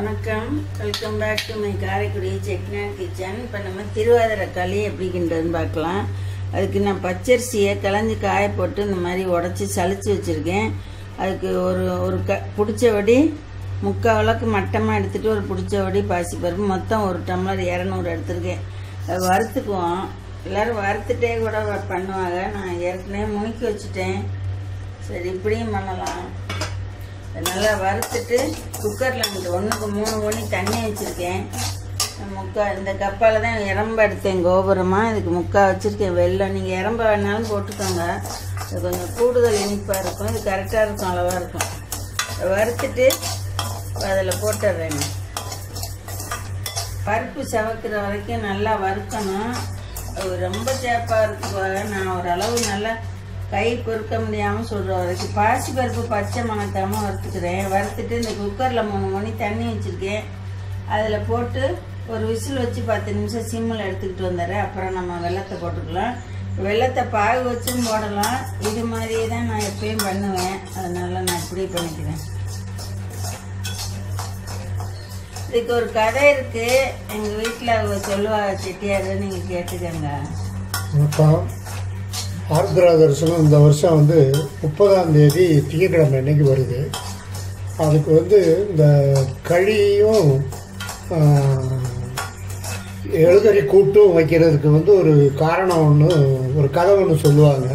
வணக்கம். Welcome back to my Karaikudi செக்னான் kitchen இப்போ நம்ம திருவாதிரை களி எப்படி கிண்டுறதுன்னு பார்க்கலாம். அதுக்கு நான் பச்சரிசியை களைஞ்சி காய போட்டு இந்த மாதிரி உடச்சி சளிச்சு வச்சுருக்கேன். அதுக்கு ஒரு ஒரு க பிடிச்சபடி முக்கால் விளக்கு மட்டமாக எடுத்துகிட்டு ஒரு பிடிச்சபடி பாசிப்பருப்பு மொத்தம் ஒரு டம்ளர் இரநூறு எடுத்திருக்கேன். அது வறுத்துக்குவோம். எல்லோரும் வறுத்துட்டே கூட பண்ணுவாங்க. நான் ஏற்கனவே முணுக்கி வச்சுட்டேன். சரி இப்படியும் பண்ணலாம். நல்லா வறுத்துட்டு குக்கரில் வந்துட்டு ஒன்றுக்கு மூணு மணி தண்ணி வச்சுருக்கேன். முக்கா இந்த கப்பால் தான் இறம்ப எடுத்தேன் கோபுரமாக இதுக்கு முக்கா வச்சுருக்கேன் வெள்ளம் நீங்கள் இறம்ப வேணாலும் போட்டுக்கோங்க. இது கொஞ்சம் கூடுதல் இனிப்பாக இருக்கும். இது கரெக்டாக இருக்கும் அளவாக இருக்கும். வறுத்துட்டு அதில் போட்டுடுறேங்க பருப்பு சவக்கிற வரைக்கும் நல்லா வறுக்கணும். அது ரொம்ப சேப்பாக இருக்கு நான் ஓரளவு நல்லா கை பொறுக்க முடியாமல் சொல்கிற வரைக்கும் பாசி பருப்பு பச்சை மணத்தாமல் வறுத்துக்கிறேன். வறுத்துட்டு இந்த குக்கரில் மூணு மணி தண்ணி வச்சுருக்கேன். அதில் போட்டு ஒரு விசில் வச்சு பத்து நிமிஷம் சிம்மில் எடுத்துக்கிட்டு வந்துடுறேன். அப்புறம் நம்ம வெள்ளத்தை போட்டுக்கலாம். வெள்ளத்தை பாகு வச்சும் போடலாம். இது மாதிரியே தான் நான் எப்பயும் பண்ணுவேன். அதனால் நான் இப்படி பண்ணிக்கிறேன். இதுக்கு ஒரு கதை இருக்குது எங்கள் வீட்டில் அவங்க சொல்லுவாங்க செட்டியார் நீங்கள் கேட்டுக்கங்க. ஆர்திரா தரிசனம் இந்த வருஷம் வந்து முப்பதாம் தேதி திங்கக்கிழமை இன்னைக்கு வருது. அதுக்கு வந்து இந்த களியும் எழுதறி கூட்டும் வைக்கிறதுக்கு வந்து ஒரு காரணம் ஒன்று ஒரு கதை ஒன்று சொல்லுவாங்க.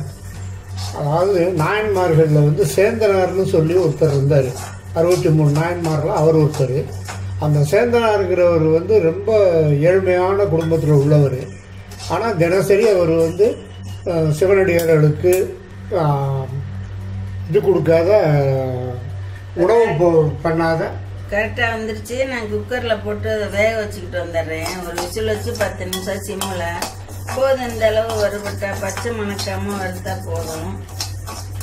அதாவது நாயன்மார்களில் வந்து சேந்தனார்னு சொல்லி ஒருத்தர் இருந்தார். அறுபத்தி மூணு நாயன்மாரில் அவர் ஒருத்தர். அந்த சேந்தனாருங்கிறவர் வந்து ரொம்ப ஏழ்மையான குடும்பத்தில் உள்ளவர். ஆனால் தினசரி அவர் வந்து சிவனடியார்களுக்கு இது கொடுக்காத உணவு போ- பண்ணாத. கரெக்டாக வந்துருச்சு. நான் குக்கரில் போட்டு அதை வேக வச்சுக்கிட்டு வந்துடுறேன். ஒரு விசில் வச்சு பத்து நிமிஷம் சிம்மில். போதும் இந்த அளவு வறுபட்டா பச்சை மணக்காமல் வறுத்தா போதும்.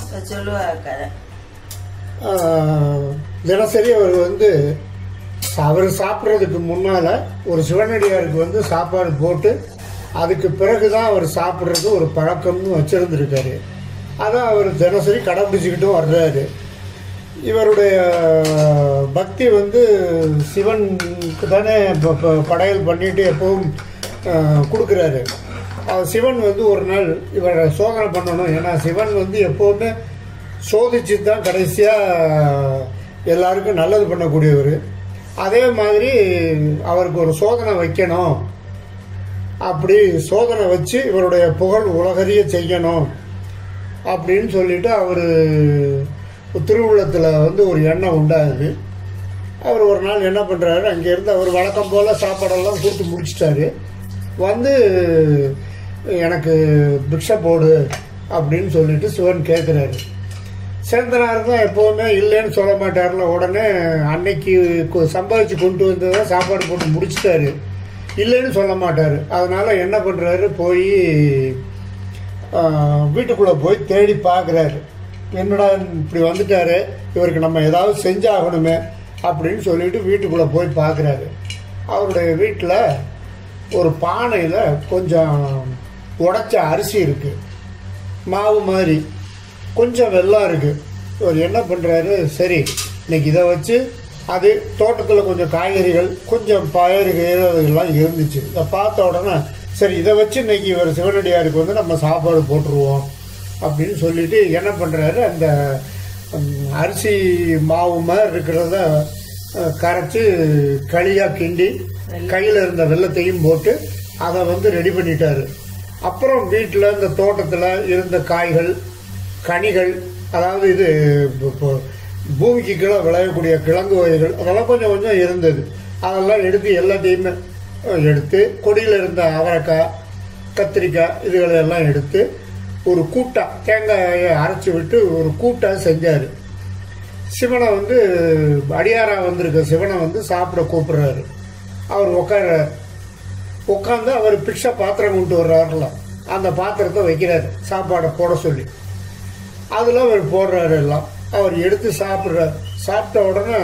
இதை சொல்லுவாங்க கதை. தினசரி அவர் வந்து அவர் சாப்பிட்றதுக்கு முன்னால் ஒரு சிவனடியாருக்கு வந்து சாப்பாடு போட்டு அதுக்கு பிறகு தான் அவர் சாப்பிட்றது ஒரு பழக்கம்னு வச்சுருந்துருக்காரு. அதை அவர் தினசரி கடைப்பிடிச்சிக்கிட்டும் வர்றாரு. இவருடைய பக்தி வந்து சிவனுக்கு தானே இப்போ படையல் பண்ணிட்டு எப்பவும் கொடுக்குறாரு. சிவன் வந்து ஒரு நாள் இவரை சோதனை பண்ணணும். ஏன்னா சிவன் வந்து எப்போவுமே சோதிச்சு தான் கடைசியாக எல்லாருக்கும் நல்லது பண்ணக்கூடியவர். அதே மாதிரி அவருக்கு ஒரு சோதனை வைக்கணும். அப்படி சோதனை வச்சு இவருடைய புகழ் உலகறிய செய்யணும் அப்படின்னு சொல்லிட்டு அவர் திருவுள்ளத்தில் வந்து ஒரு எண்ணம் உண்டாகுது. அவர் ஒரு நாள் என்ன பண்ணுறாரு அங்கேருந்து அவர் வழக்கம் போல் சாப்பாடெல்லாம் கொடுத்து முடிச்சிட்டாரு. வந்து எனக்கு பிக்ஷை போடு அப்படின்னு சொல்லிட்டு சிவன் கேட்குறாரு சேந்தனார் தான் எப்போவுமே இல்லைன்னு சொல்ல மாட்டார்ல உடனே அன்னைக்கு சம்பாதிச்சு கொண்டு வந்ததை சாப்பாடு போட்டு முடிச்சிட்டாரு. இல்லைன்னு சொல்ல மாட்டார். அதனால் என்ன பண்ணுறாரு போய் வீட்டுக்குள்ளே போய் தேடி பார்க்குறாரு என்னடா இப்படி வந்துட்டாரு? இவருக்கு நம்ம ஏதாவது செஞ்சாகணுமே அப்படின்னு சொல்லிட்டு வீட்டுக்குள்ளே போய் பார்க்குறாரு அவருடைய வீட்டில் ஒரு பானையில் கொஞ்சம் உடைச்ச அரிசி இருக்குது மாவு மாதிரி. கொஞ்சம் வெள்ளம் இருக்குது இவர் என்ன பண்ணுறாரு சரி இன்னைக்கு இதை வச்சு அது தோட்டத்தில் கொஞ்சம் காய்கறிகள் கொஞ்சம் பயிர்கள் அதெல்லாம் இருந்துச்சு. இதை பார்த்த உடனே சரி இதை வச்சு இன்னைக்கு இவர் சிவனடியாருக்கு வந்து நம்ம சாப்பாடு போட்டுருவோம் அப்படின்னு சொல்லிட்டு என்ன பண்ணுறாரு அந்த அரிசி மாவு மாதிரி இருக்கிறத கரைச்சி களியாக கிண்டி கையில் இருந்த வெள்ளத்தையும் போட்டு அதை வந்து ரெடி பண்ணிட்டாரு. அப்புறம் வீட்டில் இந்த தோட்டத்தில் இருந்த காய்கள் கனிகள் அதாவது இது இப்போ பூமிக்கு கீழே விளையக்கூடிய கிழங்கு வகைகள் அதெல்லாம் கொஞ்சம் கொஞ்சம் இருந்தது. அதெல்லாம் எடுத்து எல்லாத்தையுமே எடுத்து கொடியில் இருந்த அவரைக்காய் கத்திரிக்காய் இதுகளை எல்லாம் எடுத்து ஒரு கூட்டா தேங்காயை அரைச்சி விட்டு ஒரு கூட்டா செஞ்சார். சிவனை வந்து அடியாராக வந்திருக்க சிவனை வந்து சாப்பிட கூப்பிடுறாரு. அவர் உட்கார உட்காந்து அவர் பிக்ஷா பாத்திரம் கொண்டு வர்றாருல அந்த பாத்திரத்தை வைக்கிறாரு சாப்பாடை போட சொல்லி. அதில் அவர் போடுறாரு எல்லாம். அவர் எடுத்து சாப்பிட்றாரு சாப்பிட்ட உடனே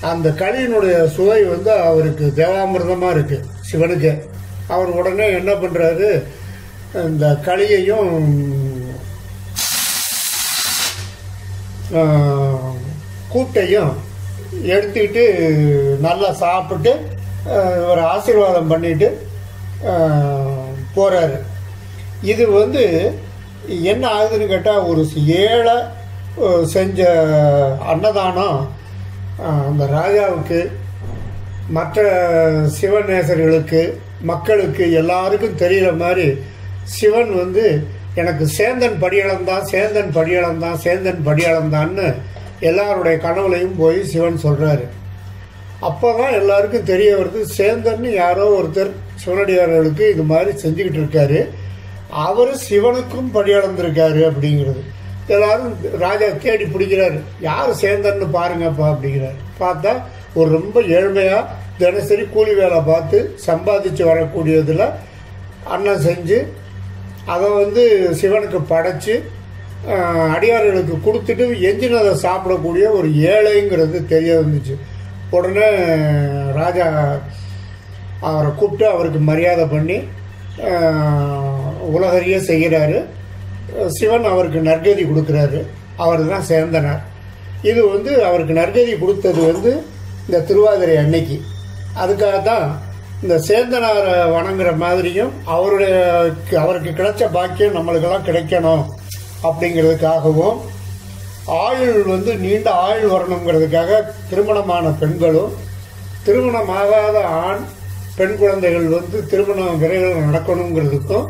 அந்த களியினுடைய சுவை வந்து அவருக்கு தேவாமிர்தமாக இருக்கு சிவனுக்கு. அவர் உடனே என்ன பண்ணுறாரு இந்த களியையும் கூட்டையும் எடுத்துக்கிட்டு நல்லா சாப்பிட்டு ஒரு ஆசீர்வாதம் பண்ணிட்டு போகிறாரு இது வந்து என்ன ஆகுதுன்னு கேட்டால் ஒரு ஏழை செஞ்ச அன்னதானம் அந்த ராஜாவுக்கு மற்ற சிவநேசர்களுக்கு மக்களுக்கு எல்லாருக்கும் தெரிகிற மாதிரி சிவன் வந்து எனக்கு சேந்தன் படியளந்தான் சேந்தன் படியளந்தான் சேந்தன் படியளந்தான்னு எல்லாருடைய கனவுலையும் போய் சிவன் சொல்கிறாரு அப்போ தான் எல்லாருக்கும் தெரிய வருது சேந்தன்னு யாரோ ஒருத்தர் சிவனடியார்களுக்கு இது மாதிரி செஞ்சுக்கிட்டு இருக்காரு. அவர் சிவனுக்கும் படியளந்திருக்காரு அப்படிங்கிறது. எல்லாரும் ராஜா தேடி பிடிக்கிறாரு. யார் சேந்தன்னு பாருங்கப்பா அப்படிங்கிறாரு. பார்த்தா ஒரு ரொம்ப ஏழ்மையாக தினசரி கூலி வேலை பார்த்து சம்பாதிச்சு வரக்கூடியதில் அன்னம் செஞ்சு அதை வந்து சிவனுக்கு படைச்சு அடியார்களுக்கு கொடுத்துட்டு எஞ்சினதை சாப்பிடக்கூடிய ஒரு ஏழைங்கிறது தெரிய வந்துச்சு. உடனே ராஜா அவரை கூப்பிட்டு அவருக்கு மரியாதை பண்ணி உலகறிய செய்கிறாரு. சிவன் அவருக்கு நற்கதி கொடுக்குறாரு. அவர் தான் சேர்ந்தனர் இது வந்து அவருக்கு நற்கதி கொடுத்தது வந்து இந்த திருவாதிரை அன்னைக்கு. அதுக்காக தான் இந்த சேந்தனாரை வணங்குற மாதிரியும் அவருடைய அவருக்கு கிடைச்ச பாக்கியம் நம்மளுக்கெல்லாம் கிடைக்கணும் அப்படிங்கிறதுக்காகவும் ஆயுள் வந்து நீண்ட ஆயுள் வரணுங்கிறதுக்காக திருமணமான பெண்களும் திருமணமாகாத ஆண் பெண் குழந்தைகள் வந்து திருமணம் விரைவில் நடக்கணுங்கிறதுக்கும்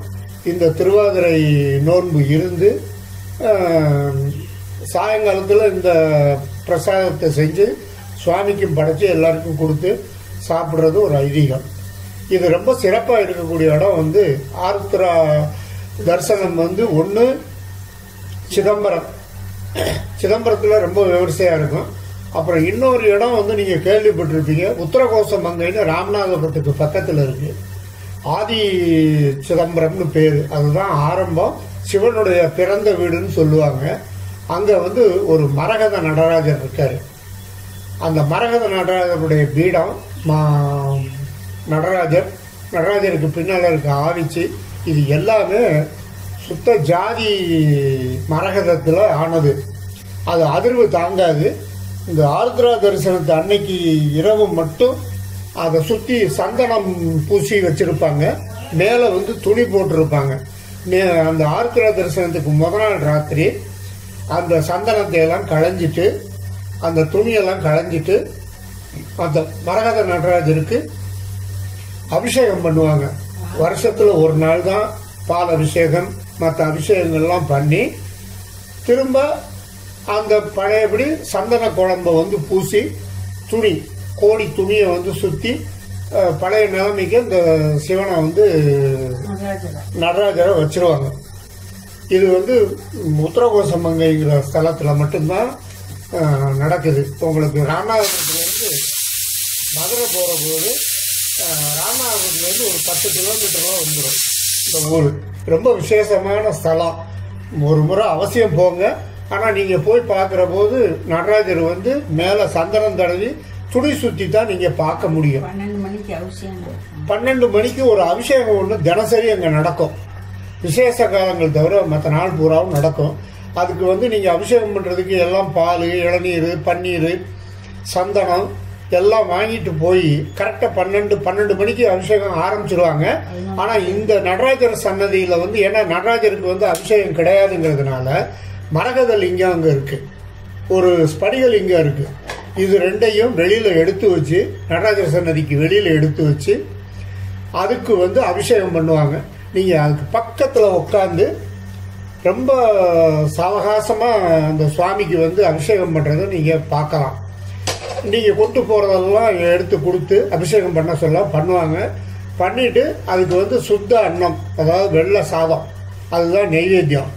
இந்த திருவாதிரை நோன்பு இருந்து சாயங்காலத்தில் இந்த பிரசாதத்தை செஞ்சு சுவாமிக்கும் படைச்சி எல்லாருக்கும் கொடுத்து சாப்பிட்றது ஒரு ஐதீகம். இது ரொம்ப சிறப்பாக இருக்கக்கூடிய இடம் வந்து ஆருத்ரா தரிசனம் வந்து ஒன்று சிதம்பரம். சிதம்பரத்தில் ரொம்ப விமர்சையாக இருக்கும். அப்புறம் இன்னொரு இடம் வந்து நீங்கள் கேள்விப்பட்டிருப்பீங்க உத்தரகோச மங்கைன்னு ராமநாதபுரத்துக்கு பக்கத்தில் இருக்குது ஆதி சிதம்பரம்னு பேர். அதுதான் ஆரம்பம். சிவனுடைய பிறந்த வீடுன்னு சொல்லுவாங்க. அங்கே வந்து ஒரு மரகத நடராஜர் இருக்கார். அந்த மரகத நடராஜருடைய பீடம் மா- நடராஜர். நடராஜருக்கு பின்னால் இருக்க ஆவிச்சு இது எல்லாமே சுத்த ஜாதி மரகதத்தில் ஆனது. அது அதிர்வு தாங்காது. இந்த ஆர்திரா தரிசனத்து அன்னைக்கு இரவு மட்டும் அதை சுற்றி சந்தனம் பூசி வச்சுருப்பாங்க. மேலே வந்து துணி போட்டிருப்பாங்க. மே- அந்த ஆர்திரா தரிசனத்துக்கு முத நாள் ராத்திரி அந்த சந்தனத்தை எல்லாம் களைஞ்சிட்டு அந்த துணியெல்லாம் களைஞ்சிட்டு அந்த மரகத நடராஜருக்கு அபிஷேகம் பண்ணுவாங்க. வருஷத்தில் ஒரு நாள் தான் பால் அபிஷேகம் மற்ற அபிஷேகங்கள்லாம் பண்ணி திரும்ப அந்த பழையபடி சந்தன குழம்ப வந்து பூசி துணி கோடி துணியை வந்து சுற்றி பழைய நிலைமைக்கு இந்த சிவனை வந்து நடராஜரா. வச்சிருவாங்க. இது வந்து உத்தரகோசமங்கைங்கிற ஸ்தலத்தில் மட்டும்தான் நடக்குது. உங்களுக்கு ராமநாதபுரத்துலேருந்து மதுரை போகிற போது ராமநாதபுரத்துலேருந்து ஒரு பத்து கிலோமீட்டர்ல வந்துடும் இந்த ஊர். ரொம்ப விசேஷமான ஸ்தலம். ஒரு முறை அவசியம் போங்க. ஆனால் நீங்கள் போய் பார்க்குற போது நடராஜர் வந்து மேலே சந்தனம் தடவி துணி சுற்றி தான் நீங்கள் பார்க்க முடியும். பன்னெண்டு மணிக்கு ஒரு அபிஷேகம் ஒன்று தினசரி அங்கே நடக்கும். விசேஷ காலங்கள் தவிர மற்ற நாள் பூராவும் நடக்கும். அதுக்கு வந்து நீங்கள் அபிஷேகம் பண்ணுறதுக்கு எல்லாம் பால் இளநீர் பன்னீர் சந்தனம் எல்லாம் வாங்கிட்டு போய் கரெக்டாக பன்னெண்டு பன்னெண்டு மணிக்கு அபிஷேகம் ஆரம்பிச்சிருவாங்க. ஆனால் இந்த நடராஜர் சன்னதியில் வந்து ஏன்னா நடராஜருக்கு வந்து அபிஷேகம் கிடையாதுங்கிறதுனால மரகத லிங்கம் அங்கே இருக்குது ஒரு ஸ்படிக லிங்கம் இருக்கு. இது ரெண்டையும் வெளியில் எடுத்து வச்சு நடராஜர் சன்னதிக்கு வெளியில் எடுத்து வச்சு அதுக்கு வந்து அபிஷேகம் பண்ணுவாங்க. நீங்கள் அதுக்கு பக்கத்தில் உட்காந்து ரொம்ப சாவகாசமா அந்த சுவாமிக்கு வந்து அபிஷேகம் பண்ணுறத நீங்கள் பார்க்கலாம். நீங்கள் கொண்டு போகிறதெல்லாம் எடுத்து கொடுத்து அபிஷேகம் பண்ண சொல்ல பண்ணுவாங்க. பண்ணிவிட்டு அதுக்கு வந்து சுத்த அன்னம் அதாவது வெள்ளை சாதம். அதுதான் நெய்வேத்தியம்.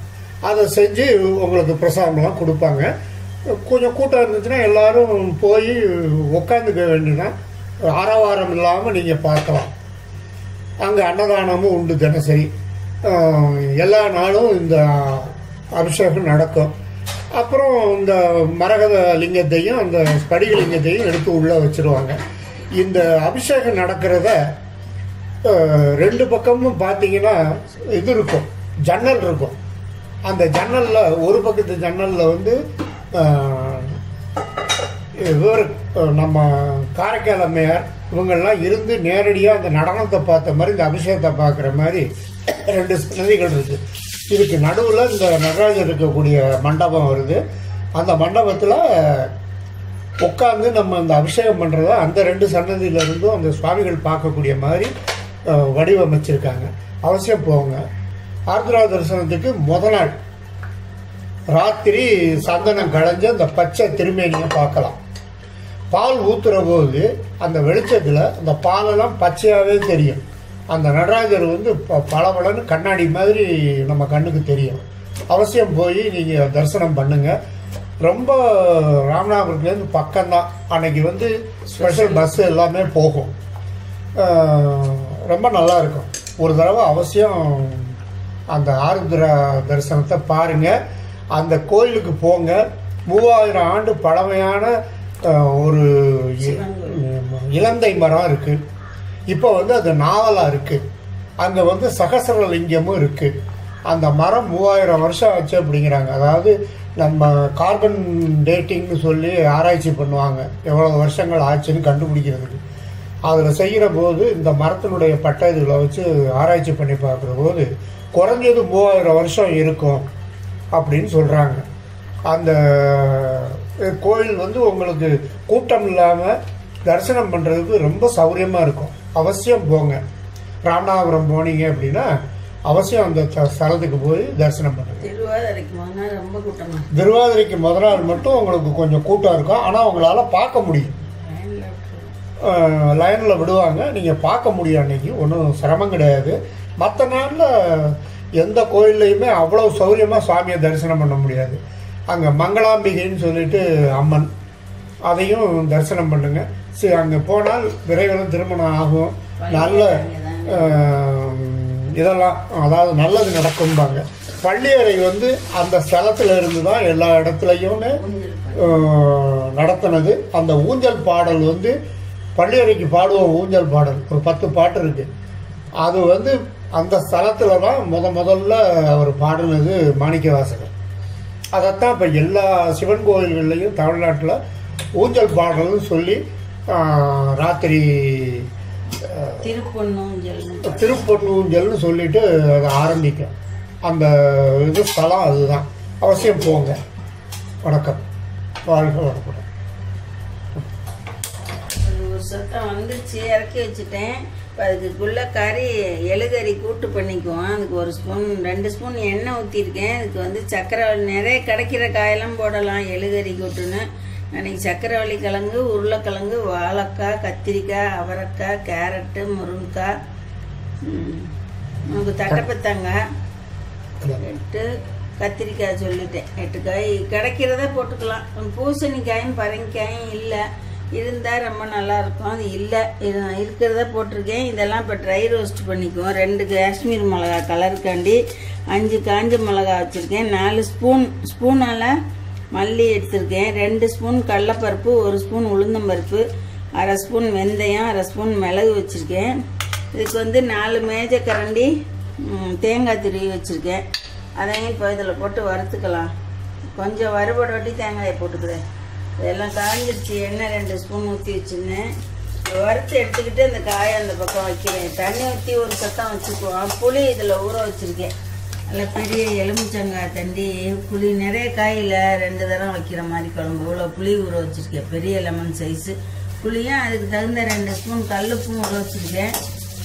அதை செஞ்சு உங்களுக்கு பிரசாதம்லாம் கொடுப்பாங்க. கொஞ்சம் கூட்டம் இருந்துச்சுன்னா எல்லாரும் போய் உட்காந்துக்க வேண்டியதுனா ஆரவாரம் இல்லாமல் நீங்கள் பார்க்கலாம். அங்கே அன்னதானமும் உண்டு தினசரி. எல்லா நாளும் இந்த அபிஷேகம் நடக்கும். அப்புறம் இந்த மரகத லிங்கத்தையும் அந்த ஸ்படிக லிங்கத்தையும் எடுத்து உள்ளே வச்சிருவாங்க. இந்த அபிஷேகம் நடக்கிறத ரெண்டு பக்கமும் பார்த்தீங்கன்னா இது இருக்கும். ஜன்னல் இருக்கும். அந்த ஜன்னலில் ஒரு பக்கத்து ஜன்னலில் வந்து இவர் நம்ம காரைக்கால் அம்மையார் இவங்கெல்லாம் இருந்து நேரடியாக அந்த நடனத்தை பார்த்த மாதிரி இந்த அபிஷேகத்தை பார்க்குற மாதிரி ரெண்டு சன்னதிகள் இருக்குது இதுக்கு நடுவில் இந்த நடராஜர் இருக்கக்கூடிய மண்டபம் வருது. அந்த மண்டபத்தில் உட்காந்து நம்ம அந்த அபிஷேகம் பண்ணுறத அந்த ரெண்டு சன்னதியில இருந்தும் அந்த சுவாமிகள் பார்க்கக்கூடிய மாதிரி வடிவமைச்சிருக்காங்க. அவசியம் போங்க. ஆர்திரா தரிசனத்துக்கு முத நாள். ராத்திரி சந்தனம் களைஞ்சு அந்த பச்சை திருமேனியை பார்க்கலாம். பால் ஊத்துற போது அந்த வெளிச்சத்தில் அந்த பாலெல்லாம் பச்சையாகவே தெரியும். அந்த நடராஜர் வந்து ப- பளபளன்னு கண்ணாடி மாதிரி நம்ம கண்ணுக்கு தெரியும். அவசியம் போய் நீங்கள் தரிசனம் பண்ணுங்க. ரொம்ப ராமநாதபுரத்துலேருந்து பக்கம்தான். அன்னைக்கு வந்து ஸ்பெஷல் பஸ் எல்லாமே போகும். ரொம்ப நல்லா இருக்கும். ஒரு தடவை அவசியம் அந்த ஆருத்ரா தரிசனத்தை பாருங்கள் அந்த கோயிலுக்கு போங்க. மூவாயிரம் ஆண்டு பழமையான ஒரு இலந்தை மரம் இருக்கு. இப்போ வந்து அது நாவலா இருக்கு. அங்கே வந்து சகசரலிங்கமும் இருக்கு. அந்த மரம் மூவாயிரம் வருஷம் ஆச்சு அப்படிங்கிறாங்க. அதாவது நம்ம கார்பன் டேட்டிங்னு சொல்லி ஆராய்ச்சி பண்ணுவாங்க. எவ்வளோ வருஷங்கள் ஆச்சுன்னு கண்டுபிடிக்கிறதுக்கு. அதில் செய்கிற போது இந்த மரத்தினுடைய பட்டை இதுகளை வச்சு ஆராய்ச்சி பண்ணி பார்க்குற போது குறைஞ்சது மூவாயிரம் வருஷம் இருக்கும். அப்படின்னு சொல்கிறாங்க அந்த கோயில் வந்து உங்களுக்கு கூட்டம் இல்லாமல் தரிசனம் பண்ணுறதுக்கு ரொம்ப சௌகரியமாக இருக்கும். அவசியம் போங்க. ராமநாதபுரம் போனீங்க அப்படின்னா அவசியம் அந்த ஸ்தலத்துக்கு போய் தரிசனம் பண்ணுங்க. திருவாதிரைக்கு போனா ரொம்ப கூட்டமா இருக்கு. திருவாதிரைக்கு முத நாள் மட்டும் உங்களுக்கு கொஞ்சம் கூட்டம் இருக்கும். ஆனால் உங்களால் பார்க்க முடியும். லைனில் விடுவாங்க. நீங்கள் பார்க்க முடியும் அன்னைக்கு. ஒன்றும் சிரமம் கிடையாது. மற்ற நாளில் எந்த கோயில்லையுமே அவ்வளோ சௌரியமாக சுவாமியை தரிசனம் பண்ண முடியாது. அங்கே மங்களாம்பிகைன்னு சொல்லிட்டு அம்மன் அதையும் தரிசனம் பண்ணுங்க. சரி அங்கே போனால் விரைவில் திருமணம் ஆகும். நல்ல இதெல்லாம் அதாவது நல்லது நடக்கும்பாங்க. பள்ளியறை வந்து அந்த ஸ்தலத்துல இருந்து தான் எல்லா இடத்துலையும் நடத்தினது. அந்த ஊஞ்சல் பாடல் வந்து பள்ளியறைக்கு பாடுவோம் ஊஞ்சல் பாடல். ஒரு பத்து பாட்டு இருக்கு. அது வந்து அந்த ஸ்தலத்துல தான் முத முதல்ல அவர் பாடினது மாணிக்கவாசகர். அதைத்தான் இப்போ எல்லா சிவன் கோயில்கள்லையும் தமிழ்நாட்டில் ஊஞ்சல் பாடல்னு சொல்லி ராத்திரி திருப்பொன்னூஞ்சல் திருப்பொன்னூஞ்சல்னு சொல்லிட்டு அதை ஆரம்பிக்கும். அந்த இது ஸ்தலம் அதுதான். அவசியம் போங்க. வணக்கம். வாழ்க வணக்கம் ஒரு சத்தம் வந்துருச்சு இறக்கி வச்சுட்டேன். இப்போ அதுக்குள்ள கறி எலுகறி கூட்டு பண்ணிக்குவோம். அதுக்கு ஒரு ஸ்பூன் ரெண்டு ஸ்பூன் எண்ணெய் ஊற்றிருக்கேன் அதுக்கு வந்து சக்கரவள்ளி நிறைய கிடைக்கிற காயெல்லாம் போடலாம் எலுகறி கூட்டுன்னு. அன்றைக்கி சக்கரவள்ளி கிழங்கு உருளைக்கிழங்கு வாழைக்காய் கத்திரிக்காய் அவரைக்காய் கேரட்டு முருங்கைக்காய் ம், நமக்கு தட்டைப்பத்தாங்காய் எட்டு கத்திரிக்காய் சொல்லிட்டேன். எட்டு காய் கிடைக்கிறத போட்டுக்கலாம். பூசணிக்காயும் பரங்கிக்காயும் இல்லை. இருந்தால் ரொம்ப நல்லா இருக்கும் அது இல்லை. இது இருக்கிறத போட்டிருக்கேன். இதெல்லாம் இப்போ ட்ரை ரோஸ்ட் பண்ணிக்குவோம். ரெண்டு காஷ்மீர் மிளகா கலருக்காண்டி அஞ்சு காஞ்ச மிளகா வச்சுருக்கேன். நாலு ஸ்பூன் ஸ்பூனால் மல்லி எடுத்திருக்கேன். ரெண்டு ஸ்பூன் கடலப்பருப்பு ஒரு ஸ்பூன் உளுந்தம்பருப்பு அரை ஸ்பூன் வெந்தயம் அரை ஸ்பூன் மிளகு வச்சுருக்கேன். இதுக்கு வந்து நாலு மேஜ கரண்டி தேங்காய் துருவி வச்சுருக்கேன். அதையும் இப்போ இதில் போட்டு வறுத்துக்கலாம். கொஞ்சம் வறுபட தேங்காயை போட்டுக்கிறேன். இதெல்லாம் காஞ்சிருச்சு எண்ணெய் ரெண்டு ஸ்பூன் ஊற்றி வச்சுருந்தேன் வறுத்து எடுத்துக்கிட்டு அந்த காயை அந்த பக்கம் வைக்கிறேன். தண்ணி ஊற்றி ஒரு சத்தம் வச்சுக்குவோம். புளி இதில் ஊற வச்சுருக்கேன். நல்ல பெரிய எலுமிச்சங்காய் தண்டி புளி நிறைய காயில் ரெண்டு தரம் வைக்கிற மாதிரி குழம்பு. இவ்வளோ புளி ஊற வச்சுருக்கேன். பெரிய லெமன் சைஸு. புளியும் அதுக்கு தகுந்த ரெண்டு ஸ்பூன் கல்லுப்பும் ஊற வச்சுருக்கேன்.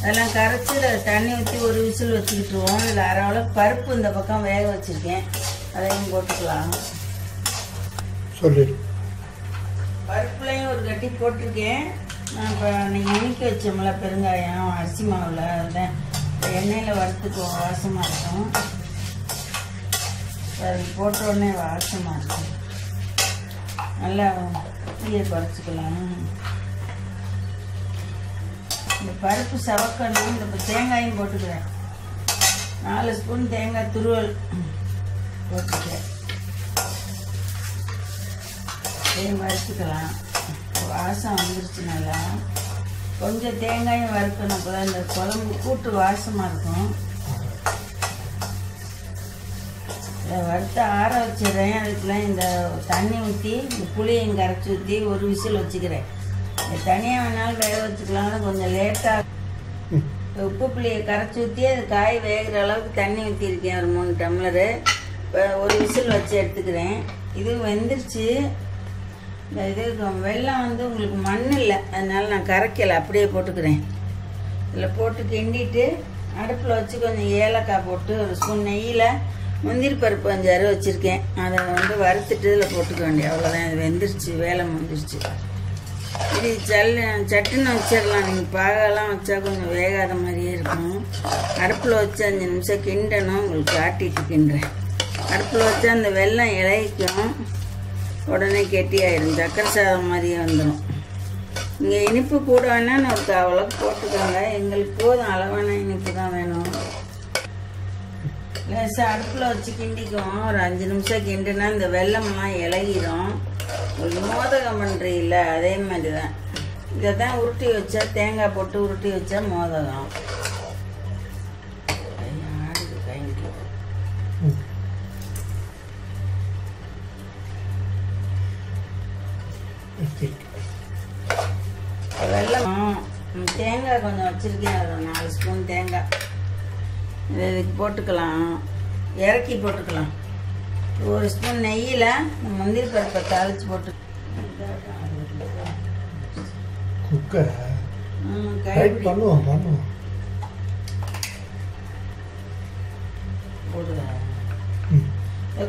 அதெல்லாம் கரைச்சி தண்ணி ஊற்றி ஒரு விசில் வச்சுக்கிட்டுருவோம். இதில் அரை அளவு பருப்பு இந்த பக்கம் வேக வச்சுருக்கேன். அதையும் போட்டுக்கலாம். சொல்லிடு. பருப்புலையும் ஒரு கட்டி போட்டிருக்கேன். நான் இப்போ நீங்கள் இனிக்க வச்சோம்ல பெருங்காயம் அரிசி மாவில் அதுதான் எண்ணெயில் வறுத்துக்குவோம் வாசமாக இருக்கும். அது போட்ட உடனே வாசமாக இருக்கும். நல்லா தீயை குறைச்சிக்கலாம் இந்த பருப்பு சவக்கணும் இந்த தேங்காயும் போட்டுக்கிறேன். நாலு ஸ்பூன் தேங்காய் துருவல் போட்டுக்கிறேன். இதையும் வறுத்துக்கலாம். வாசம் வந்துருச்சு நல்லா. கொஞ்சம் தேங்காயும் வறுக்கணும் அப்போ இந்த குழம்பு கூட்டு வாசமாக இருக்கும். இதை வறுத்து ஆற வச்சிடுறேன். அதுக்குலாம் இந்த தண்ணி ஊற்றி இந்த புளியையும் கரைச்சி ஊற்றி ஒரு விசில் வச்சுக்கிறேன். இது தனியாக வேணாலும் வேக வச்சுக்கலாம். கொஞ்சம் லேட்டாக உப்பு புளியை கரைச்சி ஊற்றி அது காய் வேகிற அளவுக்கு தண்ணி ஊற்றிருக்கேன் ஒரு மூணு டம்ளரு. இப்போ ஒரு விசில் வச்சு எடுத்துக்கிறேன். இது வெந்துருச்சு. இந்த இது வெள்ளம் வந்து உங்களுக்கு மண் இல்லை. அதனால நான் கரைக்கலை. அப்படியே போட்டுக்கிறேன். இதில் போட்டு கிண்டிட்டு அடுப்பில் வச்சு கொஞ்சம் ஏலக்காய் போட்டு ஒரு ஸ்பூன் நெய்யில் முந்திரி பருப்பு அஞ்சாறு வச்சுருக்கேன். அதை வந்து வறுத்துட்டு இதில் போட்டுக்க வேண்டிய அவ்வளோதான் இது வெந்துருச்சு. வேலை முடிஞ்சிருச்சு இது சல் சட்டுன்னு வச்சிடலாம். நீங்கள் பாகெல்லாம் வச்சா கொஞ்சம் வேகாத மாதிரியே இருக்கும். அடுப்பில் வச்சு அஞ்சு நிமிஷம் கிண்டணும். உங்களுக்கு காட்டிட்டு கிண்டுறேன். அடுப்பில் வச்சா அந்த வெல்லம் இலைக்கும் உடனே கெட்டியாயிடும் சக்கரை சாதம் மாதிரியே வந்துடும் இங்கே இனிப்பு கூட வேணால் ஒரு அவ்வளோக்கு போட்டுக்கோங்க. எங்களுக்கு போதும். அளவான இனிப்பு தான் வேணும். லேசாக அடுப்பில் வச்சு கிண்டிக்குவோம். ஒரு அஞ்சு நிமிஷம் கிண்டுனா இந்த வெள்ளம்லாம் இலகிரும். ஒரு மோதகம் பண்ணுறீல்ல அதே மாதிரி தான் இதை தான் உருட்டி வச்சா தேங்காய் போட்டு உருட்டி வச்சா மோதகம். கை வச்சுருக்கேன். அது ஒரு நாலு ஸ்பூன் தேங்காய். இதை இதுக்கு போட்டுக்கலாம். இறக்கி போட்டுக்கலாம். ஒரு ஸ்பூன் நெய்யில் முந்திரி பருப்பை தாளித்து போட்டு குக்கரை பண்ணுவோம் பண்ணுவோம்.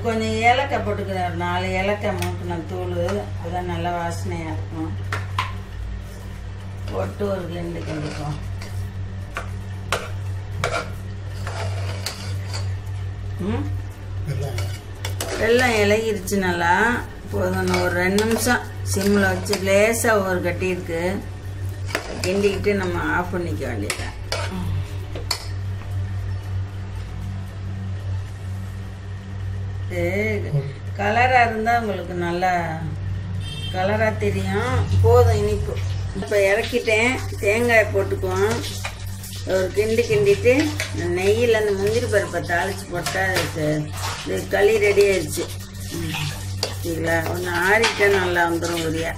கொஞ்சம் ஏலக்காய் போட்டுக்கிறேன். ஒரு நாலு ஏலக்காய் மூட்டின தூள். அதான் நல்லா வாசனையாக இருக்கும். போட்டு ஒரு கிண்டு கிண்டிக்கும் ம் எல்லாம் வெள்ளம். இலகிருச்சு நல்லா. போதும் ஒரு ரெண்டு நிமிஷம். சிம்மில் வச்சு லேசாக ஒரு கட்டி இருக்கு. கிண்டிக்கிட்டு நம்ம ஆஃப் பண்ணிக்க வேண்டியதான் கலராக இருந்தால் உங்களுக்கு நல்லா கலராக தெரியும். போதும் இனிப்பு. இப்போ இறக்கிட்டேன். தேங்காய் போட்டுக்குவோம். ஒரு கிண்டி கிண்டிட்டு நெய்யில் அந்த முந்திரி பருப்பை தாளித்து போட்டால் அதுக்கு இது களி ரெடி ஆயிடுச்சு. சரிங்களா? ஒன்று ஆறிட்டா நல்லா வந்துடும் உரியா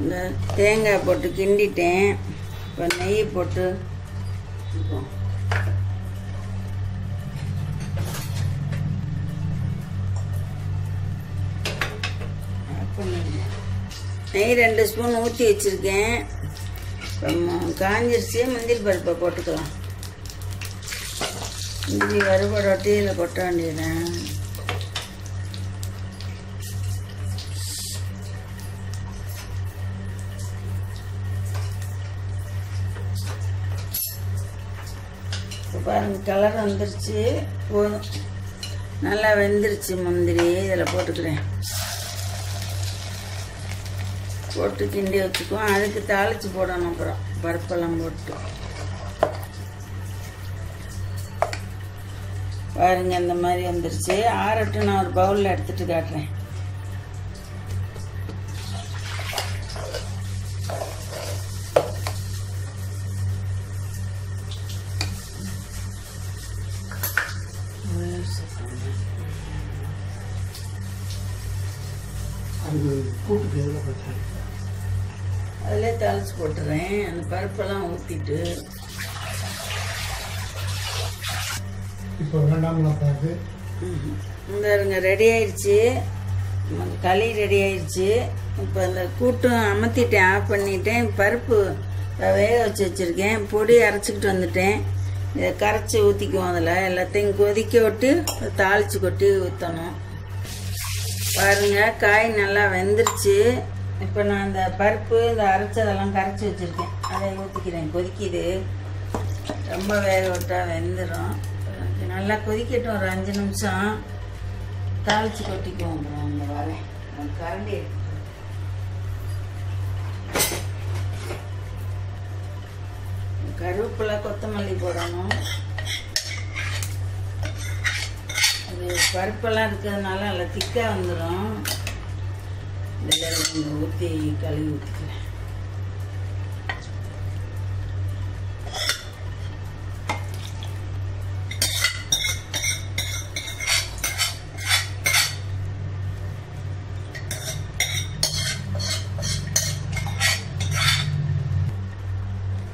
இந்த தேங்காய் போட்டு கிண்டிட்டேன். இப்போ நெய் போட்டு நெய் ரெண்டு ஸ்பூன் ஊற்றி வச்சுருக்கேன். இப்போ ம- முந்திரி பருப்பை போட்டுக்கலாம். முந்திரி வறுபட இதில் கொட்ட வேண்டியதான் இப்போ பாருங்க கலர் வந்துருச்சு. போதும் நல்லா வெந்துருச்சு முந்திரி. இதில் போட்டுக்கிறேன். போட்டு கிண்டி வச்சுக்குவோம். அதுக்கு தாளிச்சு போடணும் அப்புறம். பருப்பெல்லாம் போட்டு. பாருங்க இந்த மாதிரி வந்துருச்சு. ஆறட்டும் நான் ஒரு பவுலில் எடுத்துட்டு காட்டுறேன். போட்டுறேன். அந்த பருப்பெல்லாம் ஊற்றிட்டு இப்போ வேண்டாம்ல பார்த்து இந்த இருங்க ரெடி ஆயிடுச்சு. களி ரெடி ஆயிடுச்சு. இப்போ அந்த கூட்டும் அமர்த்திட்டேன் ஆஃப் பண்ணிட்டேன். பருப்பு வேக வச்சு வச்சுருக்கேன். பொடி அரைச்சிக்கிட்டு வந்துட்டேன். இதை கரைச்சி ஊற்றிக்குவோம் அதில். எல்லாத்தையும் கொதிக்க விட்டு தாளித்து கொட்டி ஊற்றணும் பாருங்க காய் நல்லா வெந்துருச்சு. இப்போ நான் இந்த பருப்பு இந்த அரைச்சதெல்லாம் கரைச்சி வச்சுருக்கேன். அதை ஊற்றிக்கிறேன் கொதிக்குது. ரொம்ப வேக விட்டா வெந்துடும் நல்லா கொதிக்கட்டும். ஒரு அஞ்சு நிமிஷம் தாளிச்சு கொட்டிக்குவோம். அப்புறம் அந்த வரேன். கரண்டி எடுத்து கருவேப்பிலை கொத்தமல்லி போடணும். அது பருப்பெல்லாம் இருக்கிறதுனால நல்லா திக்காக வந்துடும் வெள்ளை ஊற்றி கழுவி ஊற்றிக்கிறேன்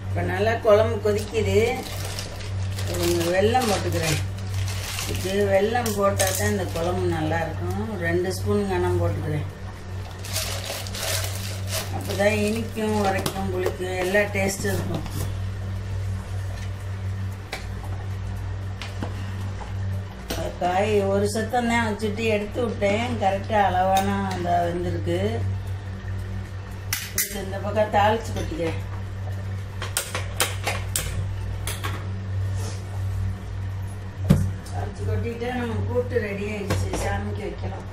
இப்போ நல்லா குழம்பு கொதிக்குது. வெல்லம் போட்டுக்கிறேன். இது வெல்லம் போட்டால் தான் இந்த குழம்பு நல்லாயிருக்கும் ரெண்டு ஸ்பூன் கணம் போட்டுக்கிறேன். தான் இனிக்கும் உரைக்கும் புளிக்கும் எல்லா டேஸ்ட்டும் இருக்கும். காய் ஒரு சத்தம் தான் வச்சுட்டு எடுத்து விட்டேன். கரெக்டாக அளவான அந்த வந்திருக்கு. இந்த பக்கம் தாளிச்சு கொட்டிக்கிறேன். தாளிச்சு கொட்டிட்டா நம்ம கூட்டு ரெடி ஆயிடுச்சு. சாமிக்கு வைக்கலாம்.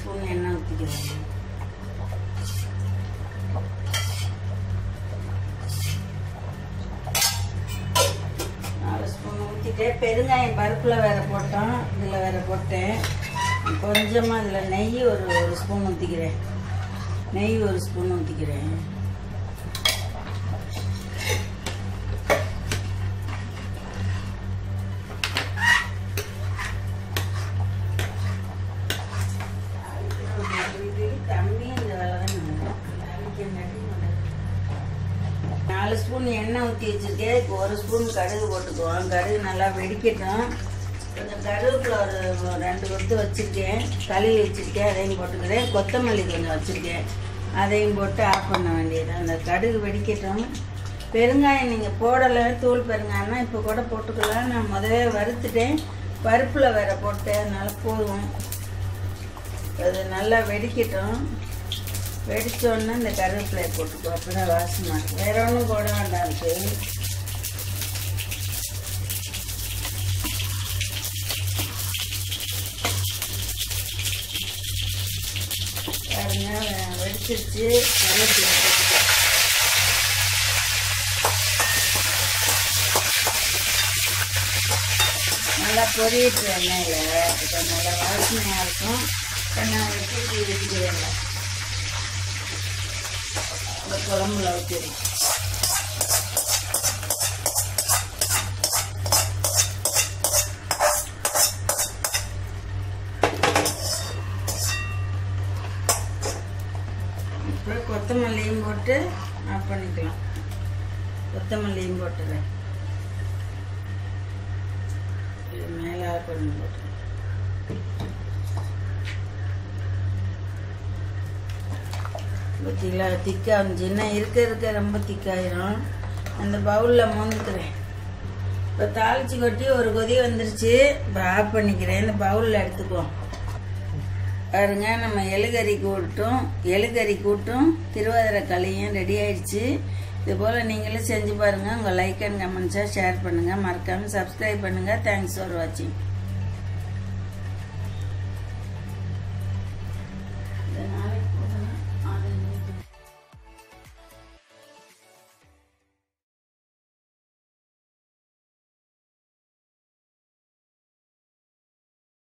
ஸ்பூன் எண்ணெய் ஊற்றிக்கிறேன் நாலு ஸ்பூன் ஊற்றிட்டு பெருங்காயம் பருப்பில் வேற போட்டோம் இதில் வேற போட்டேன். கொஞ்சமாக இதில் நெய் ஒரு ஒரு ஸ்பூன் ஊற்றிக்கிறேன் நெய் ஒரு ஸ்பூன் ஊற்றிக்கிறேன் நாலு ஸ்பூன் எண்ணெய் ஊற்றி வச்சுருக்கேன். இப்போ ஒரு ஸ்பூன் கடுகு போட்டுக்குவோம். கடுகு நல்லா வெடிக்கட்டும். கொஞ்சம் கருவேப்பிலை ஒரு ரெண்டு கொத்து வச்சுருக்கேன். கழுவி வச்சுருக்கேன். அதையும் போட்டுக்கிறேன். கொத்தமல்லி கொஞ்சம் வச்சுருக்கேன். அதையும் போட்டு ஆஃப் பண்ண வேண்டியது அந்த கடுகு வெடிக்கட்டும். பெருங்காயம் நீங்கள் போடலை. தூள் பெருங்காயம்னா இப்போ கூட போட்டுக்கலாம். நான் முதவே வறுத்துட்டேன். பருப்பில் வேற போட்டேன். அதனால போதும். அது நல்லா வெடிக்கட்டும். வெடித்தோடனே இந்த கருவேப்பிலையை போட்டுக்கோ அப்பதான் வாசமா இருக்கும் வேற ஒன்றும் போட வேண்டாம் அதுக்கு பாருங்க வெடிச்சிருச்சு. கருவேப்பிலை போட்டுக்கோ. நல்லா பொரியட்டு எண்ணெயில் இப்போ நல்லா வாசனையாக இருக்கும். எண்ணெய் வச்சு இது வெடிக்கிறேன் இந்த குழம்புல ஊற்றிடும் அப்புறம் கொத்தமல்லியும் போட்டு ஆஃப் பண்ணிக்கலாம். கொத்தமல்லியும் போட்டுறேன். மேலே கொஞ்சம் போட்டு. பார்த்தீங்களா திக்காக இருந்துச்சுன்னா இருக்க இருக்க ரொம்ப திக்காயிரும். அந்த பவுலில் மோந்துக்கிறேன். இப்போ தாளிச்சு கொட்டி ஒரு கொதி வந்துருச்சு. இப்போ ஆஃப் பண்ணிக்கிறேன். இந்த பவுலில் எடுத்துக்குவோம். பாருங்க நம்ம எலுகறி கூட்டும் எலுகறி கூட்டும் திருவாதிரை களியும் ரெடி ஆயிடுச்சு. இது போல் நீங்களும் செஞ்சு பாருங்கள் உங்கள் லைக் அண்ட் கமெண்ட்ஸாக ஷேர் பண்ணுங்கள் மறக்காமல் சப்ஸ்கிரைப் பண்ணுங்கள் தேங்க்ஸ் ஃபார் வாட்சிங்